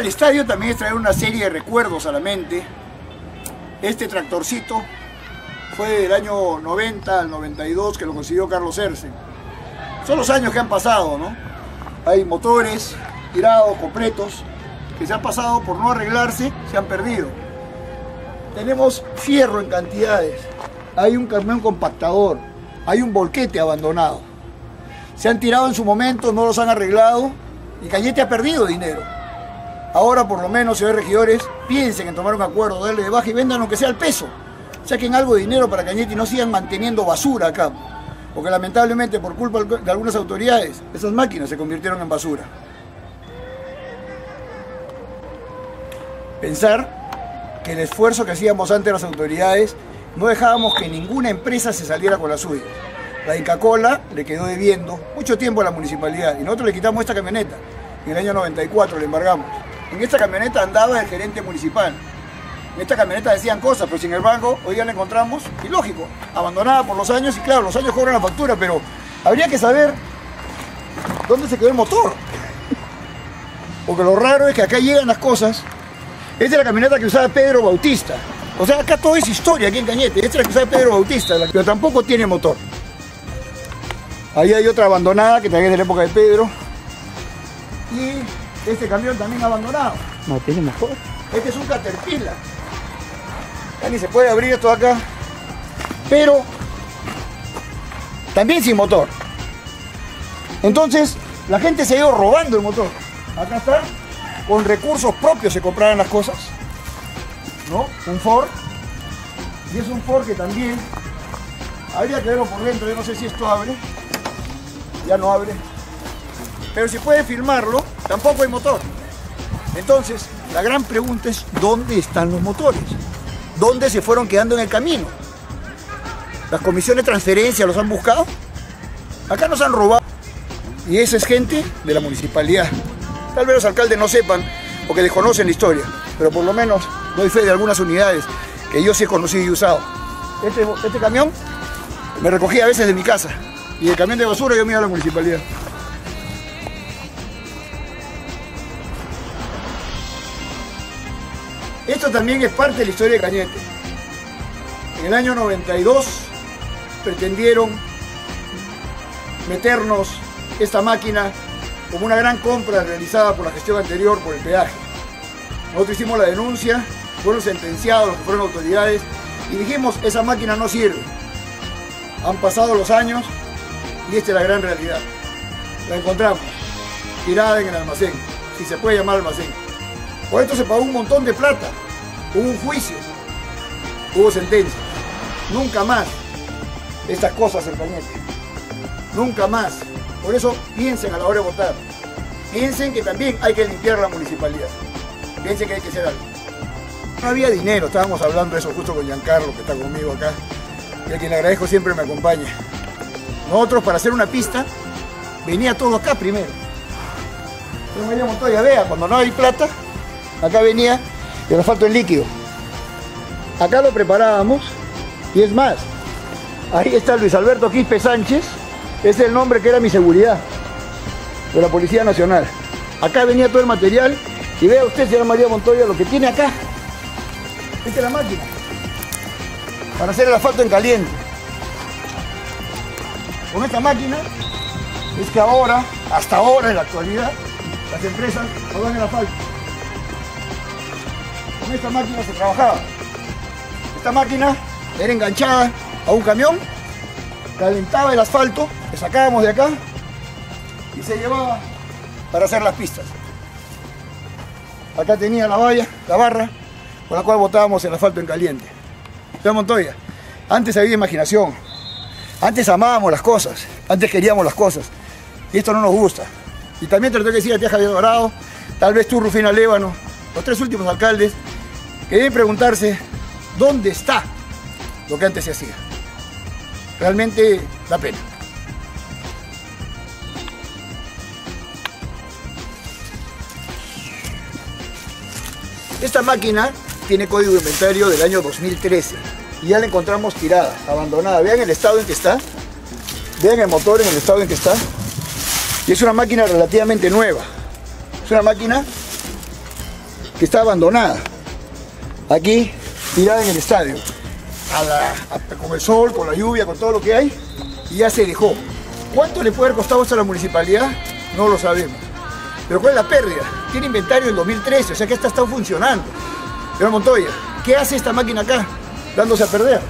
al estadio también es traer una serie de recuerdos a la mente. Este tractorcito fue del año 90 al 92 que lo consiguió Carlos Erce. Son los años que han pasado, ¿no? Hay motores tirados, completos, que se han pasado por no arreglarse, se han perdido. Tenemos fierro en cantidades. Hay un camión compactador. Hay un volquete abandonado. Se han tirado en su momento, no los han arreglado y Cañete ha perdido dinero. Ahora por lo menos, señores regidores, piensen en tomar un acuerdo, darle de baja y vendan aunque sea el peso. Saquen algo de dinero para Cañete y no sigan manteniendo basura acá. Porque lamentablemente por culpa de algunas autoridades, esas máquinas se convirtieron en basura. Pensar que el esfuerzo que hacíamos ante las autoridades no dejábamos que ninguna empresa se saliera con la suya. La Inca Cola le quedó debiendo mucho tiempo a la municipalidad y nosotros le quitamos esta camioneta. En el año 94 le embargamos. En esta camioneta andaba el gerente municipal. En esta camioneta decían cosas, pero sin embargo, hoy día la encontramos, y lógico, abandonada por los años, y claro, los años cobran la factura, pero habría que saber dónde se quedó el motor. Porque lo raro es que acá llegan las cosas. Esta es la camioneta que usaba Pedro Bautista. O sea, acá todo es historia, aquí en Cañete. Esta es la que usaba Pedro Bautista, pero tampoco tiene motor. Ahí hay otra abandonada que también es de la época de Pedro. Y este camión también abandonado. No tiene mejor. Este es un Caterpillar. Ya ni se puede abrir esto acá. Pero también sin motor. Entonces, la gente se ha ido robando el motor. Acá está. Con recursos propios se compraron las cosas. ¿No? Un Ford. Y es un Ford que también habría que verlo por dentro. Yo no sé si esto abre ya no abre. Pero si puede filmarlo, tampoco hay motor. Entonces, la gran pregunta es, ¿dónde están los motores? ¿Dónde se fueron quedando en el camino? ¿Las comisiones de transferencia los han buscado? Acá nos han robado. Y esa es gente de la municipalidad. Tal vez los alcaldes no sepan o que desconocen la historia, pero por lo menos doy fe de algunas unidades que yo sí he conocido y usado. Este, este camión me recogía a veces de mi casa, y el camión de basura yo me iba a la municipalidad. Esto también es parte de la historia de Cañete. En el año 92 pretendieron meternos esta máquina como una gran compra realizada por la gestión anterior por el peaje. Nosotros hicimos la denuncia, fueron sentenciados fueron autoridades y dijimos, esa máquina no sirve. Han pasado los años y esta es la gran realidad. La encontramos tirada en el almacén, si se puede llamar almacén. Por esto se pagó un montón de plata, hubo un juicio, hubo sentencia. Nunca más estas cosas en Cañete. Nunca más. Por eso piensen a la hora de votar. Piensen que también hay que limpiar la municipalidad. Piensen que hay que hacer algo. No había dinero, estábamos hablando de eso justo con Giancarlo, que está conmigo acá, y a quien le agradezco siempre me acompaña. Nosotros para hacer una pista, venía todo acá primero. Yo María Montoya, vea, cuando no hay plata, acá venía el asfalto en líquido. Acá lo preparábamos y es más, ahí está Luis Alberto Quispe Sánchez, es el nombre que era mi seguridad de la Policía Nacional. Acá venía todo el material y vea usted, señora María Montoya, lo que tiene acá. Esta es la máquina para hacer el asfalto en caliente con esta máquina es que ahora, hasta ahora en la actualidad, las empresas no dan el asfalto. Esta máquina se trabajaba. Esta máquina era enganchada a un camión, calentaba el asfalto, le sacábamos de acá y se llevaba para hacer las pistas. Acá tenía la valla, la barra, con la cual botábamos el asfalto en caliente. Señor Montoya, antes había imaginación, antes amábamos las cosas, antes queríamos las cosas. Y esto no nos gusta. Y también te lo tengo que decir a ti, Javier Dorado, tal vez tú, Rufina Lévano, los tres últimos alcaldes, que preguntarse dónde está lo que antes se hacía. Realmente da pena. Esta máquina tiene código inventario del año 2013 y ya la encontramos tirada, abandonada. Vean el estado en que está. Vean el motor en el estado en que está. Y es una máquina relativamente nueva. Es una máquina que está abandonada. Aquí, tirada en el estadio. A la- a- con el sol, con la lluvia, con todo lo que hay, y ya se dejó. ¿Cuánto le puede haber costado esto a la municipalidad? No lo sabemos. Pero ¿cuál es la pérdida? Tiene inventario del 2013, o sea que esta está funcionando. Señor Montoya, ¿qué hace esta máquina acá? Dándose a perder.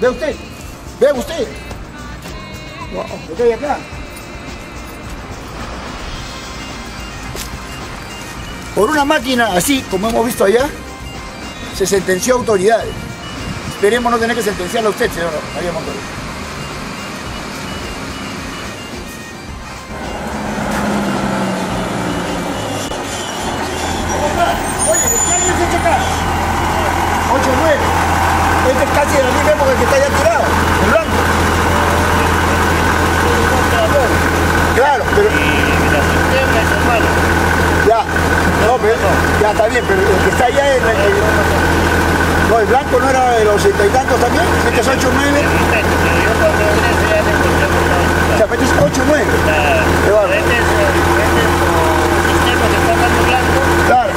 Vea usted, vea usted. Lo que hay acá. Por una máquina así, como hemos visto allá, se sentenció a autoridades. Esperemos no tener que sentenciarla a usted, señor María Montoya. Oye, ¿qué año es este acá? 8 9. Este es casi de la misma época que está allá tirado, en blanco. Claro, pero ya, no, pero, ya está bien, pero el que está allá es no, era de los setenta y tantos también, este es 8 9, o sea, este es 8 9. Qué bárbaro. Claro,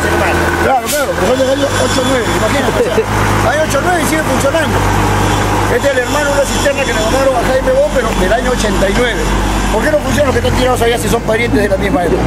claro, claro, pero son año 8 9, imagínate, o sea, hay 8 9 y sigue funcionando. Este es el hermano de una cisterna que le mandaron a Jaime Bo, pero del año 89. ¿Por qué no funcionan los que están tirados allá si son parientes de la misma época?